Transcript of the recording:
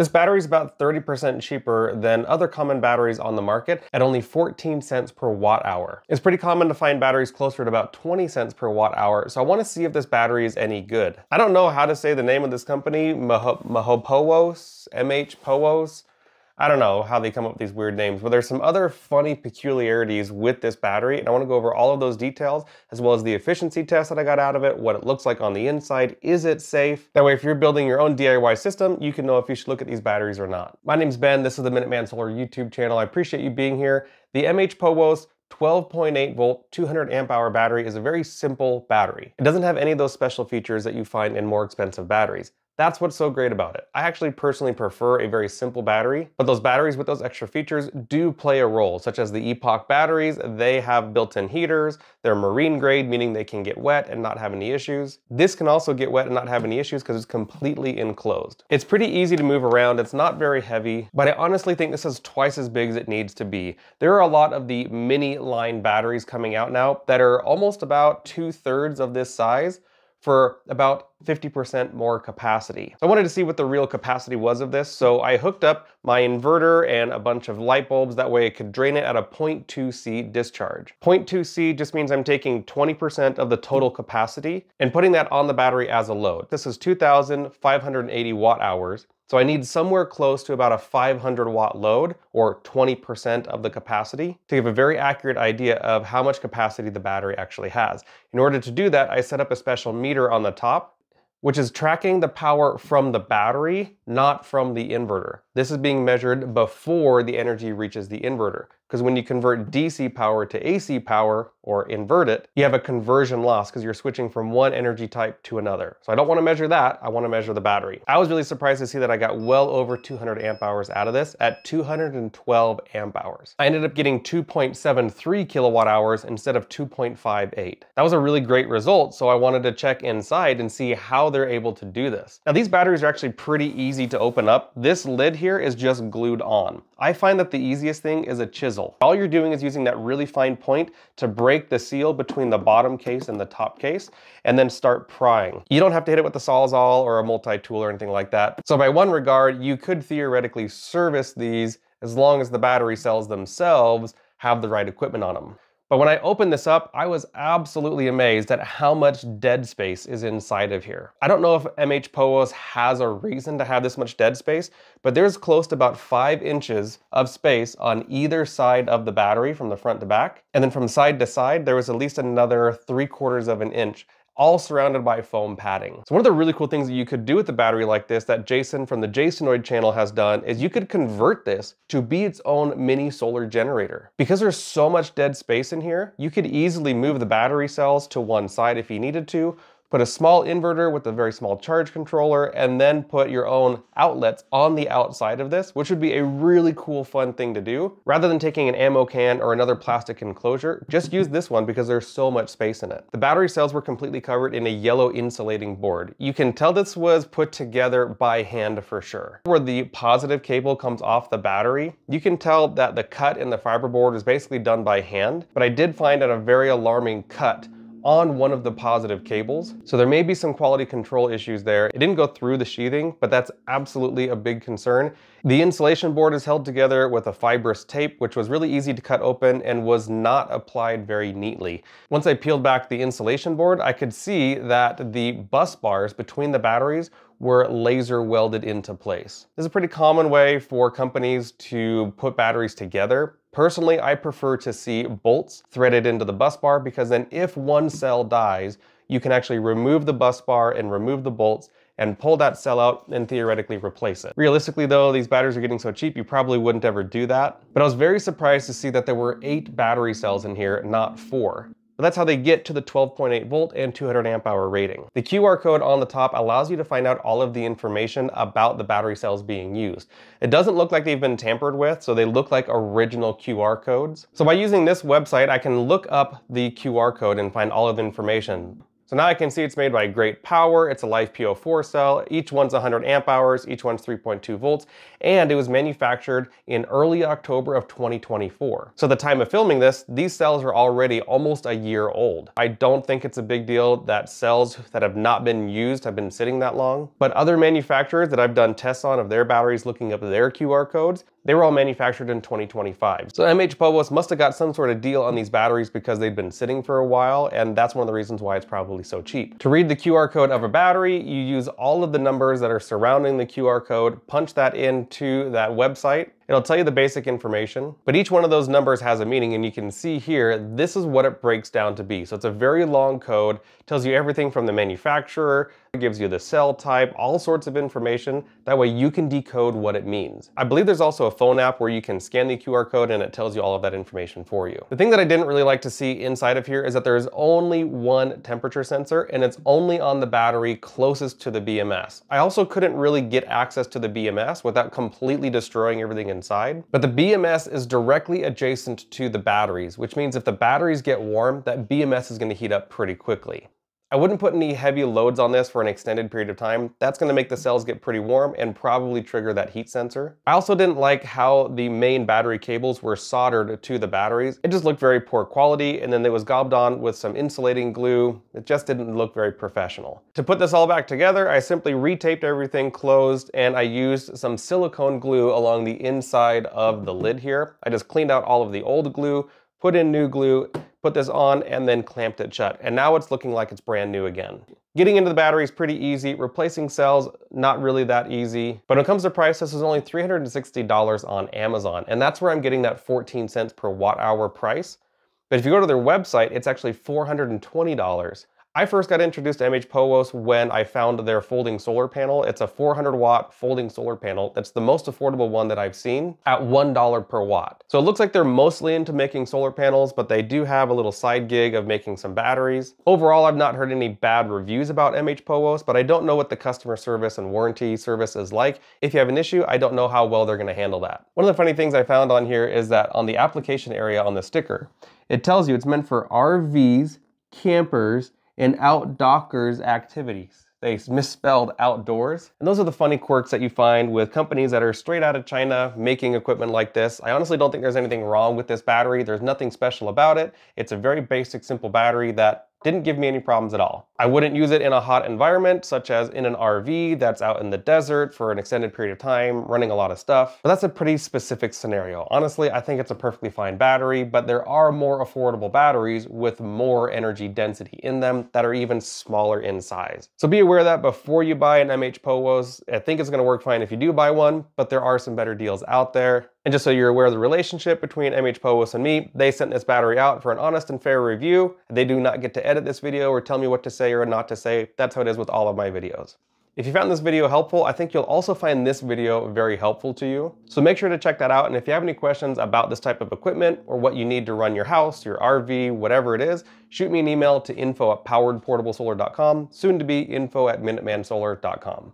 This battery is about 30% cheaper than other common batteries on the market at only 14 cents per watt hour. It's pretty common to find batteries closer to about 20 cents per watt hour, so I wanna see if this battery is any good. I don't know how to say the name of this company, Mahopowos, MH Powos. I don't know how they come up with these weird names, but there's some other funny peculiarities with this battery, and I wanna go over all of those details, as well as the efficiency test that I got out of it, what it looks like on the inside, is it safe? That way, if you're building your own DIY system, you can know if you should look at these batteries or not. My name's Ben, this is the Minuteman Solar YouTube channel. I appreciate you being here. The MH Powos 12.8 volt, 200 amp hour battery is a very simple battery. It doesn't have any of those special features that you find in more expensive batteries. That's what's so great about it. I actually personally prefer a very simple battery, but those batteries with those extra features do play a role, such as the Epoch batteries. They have built-in heaters. They're marine grade, meaning they can get wet and not have any issues. This can also get wet and not have any issues because it's completely enclosed. It's pretty easy to move around. It's not very heavy, but I honestly think this is twice as big as it needs to be. There are a lot of the mini line batteries coming out now that are almost about two thirds of this size for about 50% more capacity. I wanted to see what the real capacity was of this, so I hooked up my inverter and a bunch of light bulbs, that way I could drain it at a 0.2C discharge. 0.2C just means I'm taking 20% of the total capacity and putting that on the battery as a load. This is 2,580 watt hours, so I need somewhere close to about a 500 watt load or 20% of the capacity to give a very accurate idea of how much capacity the battery actually has. In order to do that, I set up a special meter on the top which is tracking the power from the battery, not from the inverter. This is being measured before the energy reaches the inverter. Because when you convert DC power to AC power, or invert it, you have a conversion loss because you're switching from one energy type to another. So I don't want to measure that, I want to measure the battery. I was really surprised to see that I got well over 200 amp hours out of this at 212 amp hours. I ended up getting 2.73 kilowatt hours instead of 2.58. That was a really great result, so I wanted to check inside and see how they're able to do this. Now these batteries are actually pretty easy to open up. This lid here is just glued on. I find that the easiest thing is a chisel. All you're doing is using that really fine point to break the seal between the bottom case and the top case, and then start prying. You don't have to hit it with a Sawzall or a multi-tool or anything like that. So by one regard, you could theoretically service these as long as the battery cells themselves have the right equipment on them. But when I opened this up, I was absolutely amazed at how much dead space is inside of here. I don't know if MH Powos has a reason to have this much dead space, but there's close to about five inches of space on either side of the battery from the front to back. And then from side to side, there was at least another three quarters of an inch all surrounded by foam padding. So one of the really cool things that you could do with a battery like this that Jason from the Jasonoid channel has done is you could convert this to be its own mini solar generator. Because there's so much dead space in here, you could easily move the battery cells to one side if you needed to, put a small inverter with a very small charge controller, and then put your own outlets on the outside of this, which would be a really cool, fun thing to do. Rather than taking an ammo can or another plastic enclosure, just use this one because there's so much space in it. The battery cells were completely covered in a yellow insulating board. You can tell this was put together by hand for sure. Where the positive cable comes off the battery, you can tell that the cut in the fiberboard is basically done by hand, but I did find a very alarming cut on one of the positive cables. So there may be some quality control issues there. It didn't go through the sheathing, but that's absolutely a big concern. The insulation board is held together with a fibrous tape, which was really easy to cut open and was not applied very neatly. Once I peeled back the insulation board, I could see that the bus bars between the batteries were laser welded into place. This is a pretty common way for companies to put batteries together. Personally, I prefer to see bolts threaded into the bus bar because then if one cell dies, you can actually remove the bus bar and remove the bolts and pull that cell out and theoretically replace it. Realistically though, these batteries are getting so cheap, you probably wouldn't ever do that. But I was very surprised to see that there were eight battery cells in here, not four. But that's how they get to the 12.8 volt and 200 amp hour rating. The QR code on the top allows you to find out all of the information about the battery cells being used. It doesn't look like they've been tampered with, so they look like original QR codes. So by using this website, I can look up the QR code and find all of the information. So now I can see it's made by Great Power. It's a LiFePO4 cell. Each one's 100 amp hours, each one's 3.2 volts, and it was manufactured in early October of 2024. So the time of filming this, these cells are already almost a year old. I don't think it's a big deal that cells that have not been used have been sitting that long, but other manufacturers that I've done tests on of their batteries looking up their QR codes, they were all manufactured in 2025. So MH Povos must have got some sort of deal on these batteries because they've been sitting for a while, and that's one of the reasons why it's probably so cheap. To read the QR code of a battery, you use all of the numbers that are surrounding the QR code, punch that into that website, It'll tell you the basic information, but each one of those numbers has a meaning and you can see here, this is what it breaks down to be. So it's a very long code, tells you everything from the manufacturer, it gives you the cell type, all sorts of information. That way you can decode what it means. I believe there's also a phone app where you can scan the QR code and it tells you all of that information for you. The thing that I didn't really like to see inside of here is that there is only one temperature sensor and it's only on the battery closest to the BMS. I also couldn't really get access to the BMS without completely destroying everything in inside. But the BMS is directly adjacent to the batteries, which means if the batteries get warm, that BMS is gonna heat up pretty quickly. I wouldn't put any heavy loads on this for an extended period of time. That's gonna make the cells get pretty warm and probably trigger that heat sensor. I also didn't like how the main battery cables were soldered to the batteries. It just looked very poor quality and then it was gobbed on with some insulating glue. It just didn't look very professional. To put this all back together, I simply retaped everything closed and I used some silicone glue along the inside of the lid here. I just cleaned out all of the old glue, put in new glue, put this on, and then clamped it shut. And now it's looking like it's brand new again. Getting into the battery is pretty easy. Replacing cells, not really that easy. But when it comes to price, this is only $360 on Amazon. And that's where I'm getting that 14 cents per watt hour price. But if you go to their website, it's actually $420. I first got introduced to MH when I found their folding solar panel. It's a 400 watt folding solar panel. That's the most affordable one that I've seen at $1 per watt. So it looks like they're mostly into making solar panels, but they do have a little side gig of making some batteries. Overall, I've not heard any bad reviews about MH but I don't know what the customer service and warranty service is like. If you have an issue, I don't know how well they're gonna handle that. One of the funny things I found on here is that on the application area on the sticker, it tells you it's meant for RVs, campers, and outdockers activities. They misspelled outdoors. And those are the funny quirks that you find with companies that are straight out of China making equipment like this. I honestly don't think there's anything wrong with this battery. There's nothing special about it. It's a very basic, simple battery that didn't give me any problems at all. I wouldn't use it in a hot environment, such as in an RV that's out in the desert for an extended period of time, running a lot of stuff. But that's a pretty specific scenario. Honestly, I think it's a perfectly fine battery, but there are more affordable batteries with more energy density in them that are even smaller in size. So be aware of that before you buy an MH Povos. I think it's gonna work fine if you do buy one, but there are some better deals out there. And just so you're aware of the relationship between MH Povos and me, they sent this battery out for an honest and fair review. They do not get to edit this video or tell me what to say or not to say. That's how it is with all of my videos. If you found this video helpful, I think you'll also find this video very helpful to you. So make sure to check that out. And if you have any questions about this type of equipment or what you need to run your house, your RV, whatever it is, shoot me an email to info at poweredportablesolar.com, soon to be info at minutemansolar.com.